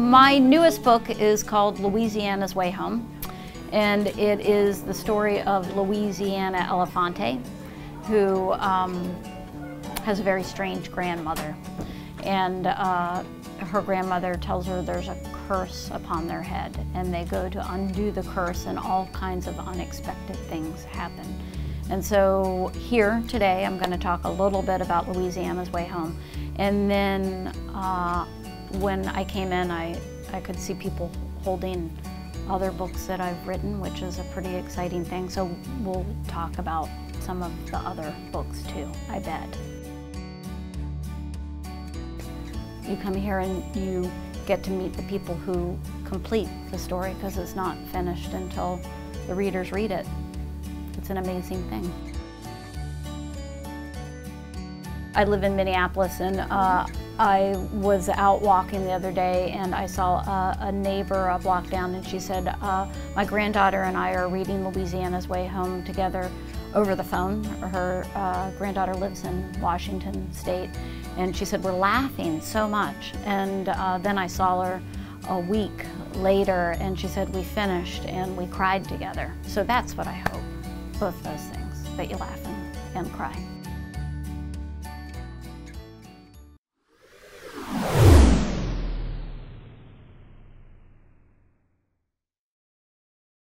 My newest book is called Louisiana's Way Home, and it is the story of Louisiana Elefante, who um, has a very strange grandmother. And uh, her grandmother tells her there's a curse upon their head, and they go to undo the curse, and all kinds of unexpected things happen. And so here today, I'm going to talk a little bit about Louisiana's Way Home. And then uh, when I came in, I, I could see people holding other books that I've written, which is a pretty exciting thing. So we'll talk about some of the other books too, I bet. You come here and you get to meet the people who complete the story because it's not finished until the readers read it. It's an amazing thing. I live in Minneapolis and uh, I was out walking the other day and I saw a, a neighbor a block down and she said, uh, my granddaughter and I are reading Louisiana's Way Home together over the phone. Her uh, granddaughter lives in Washington State and she said, we're laughing so much. And uh, then I saw her a week later and she said, we finished and we cried together. So that's what I hope, both those things, that you laugh and, and cry.